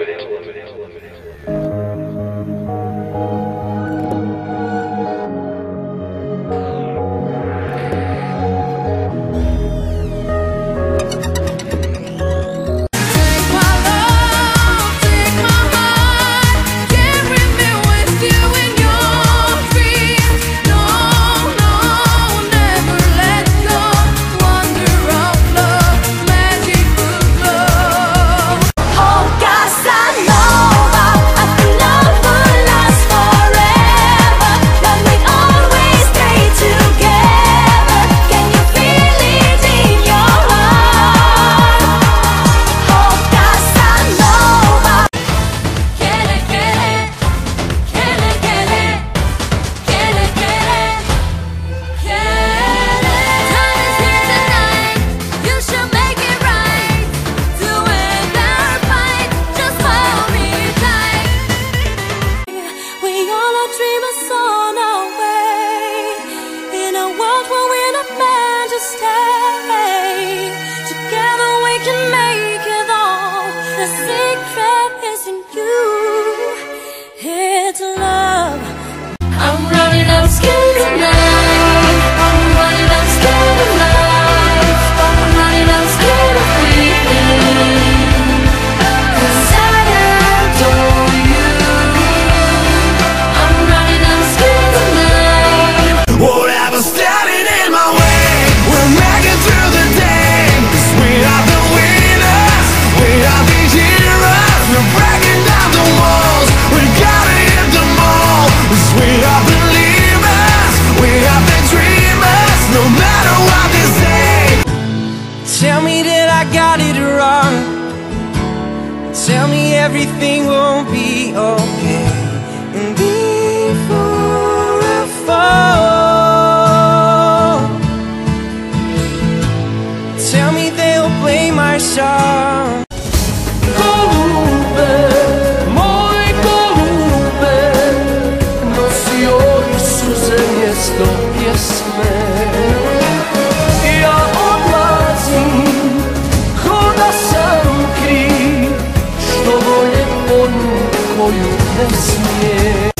Amen. The secret moju besmije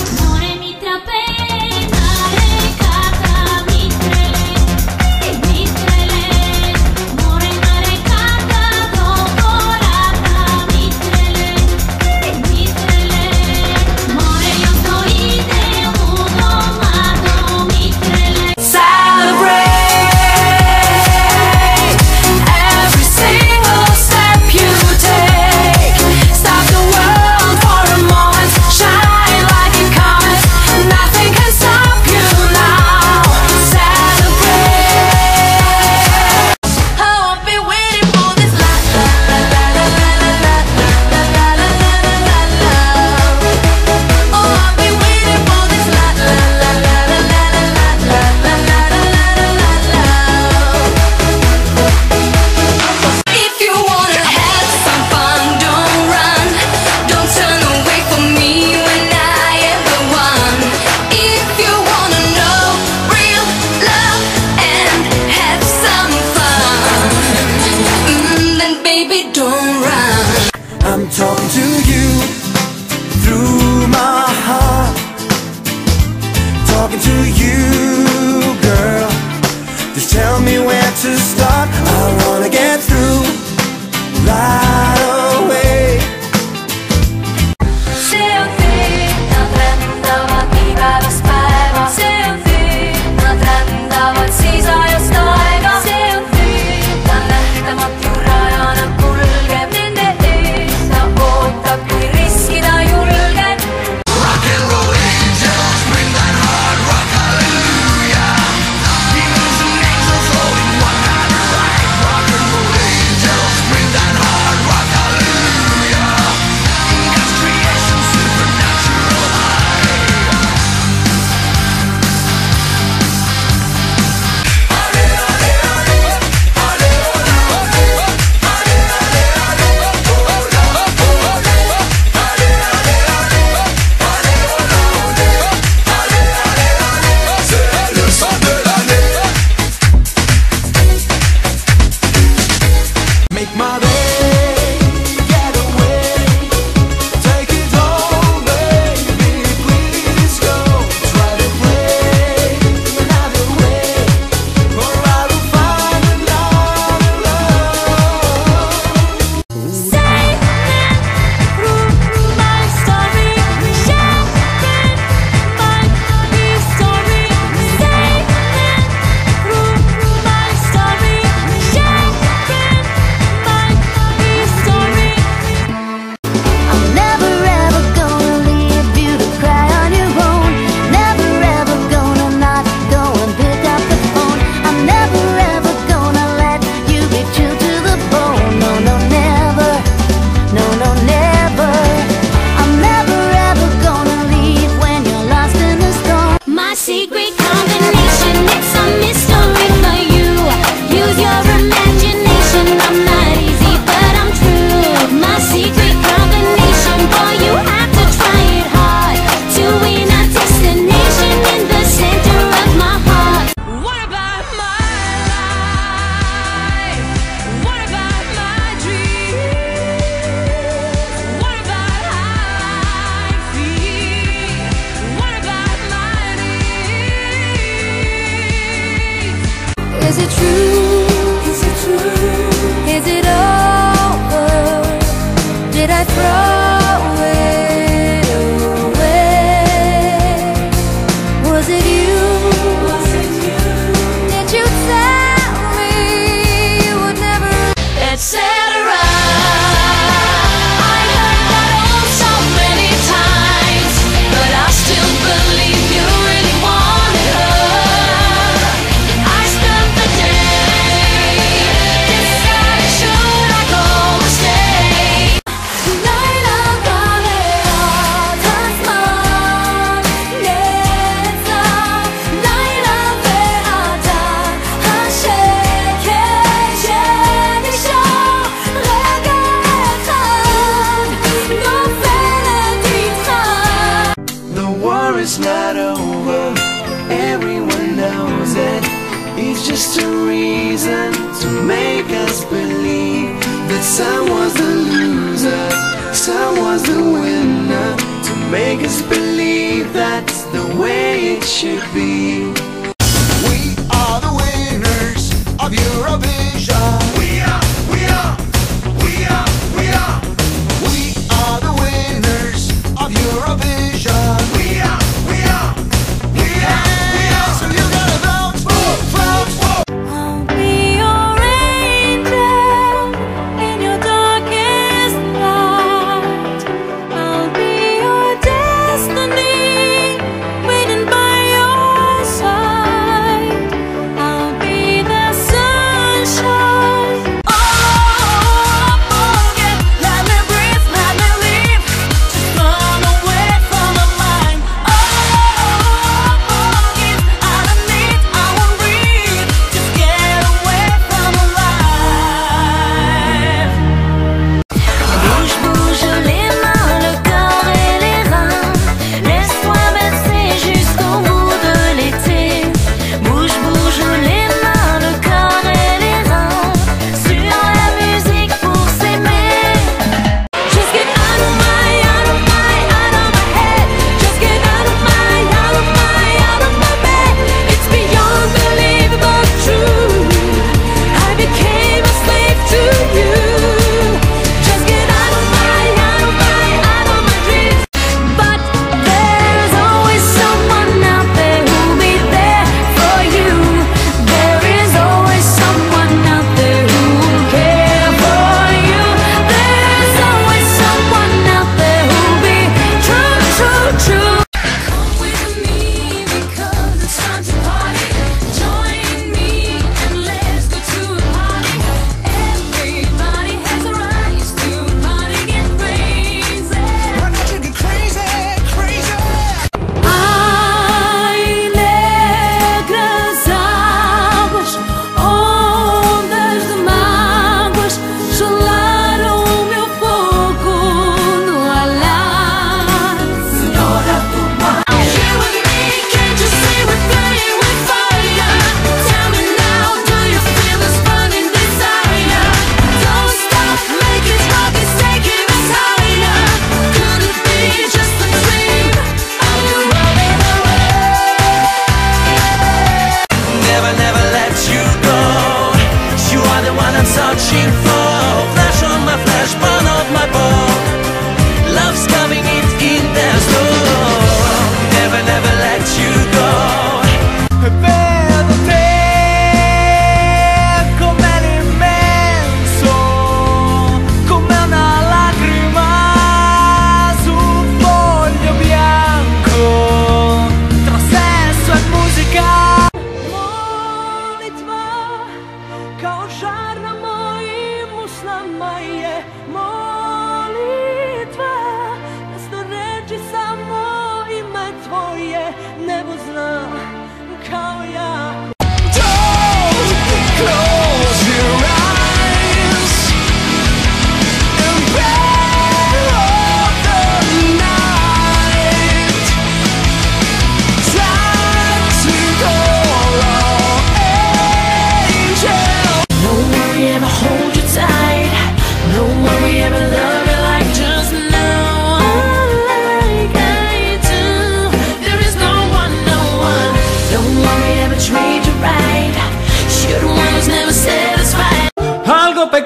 it true? should be.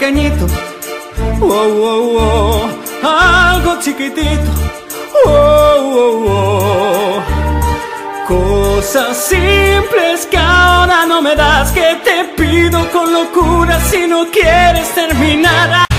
pequeñito, oh, oh, oh, algo chiquitito, oh, oh, oh. Cosas simples que ahora no me das, que te pido con locura si no quieres terminar.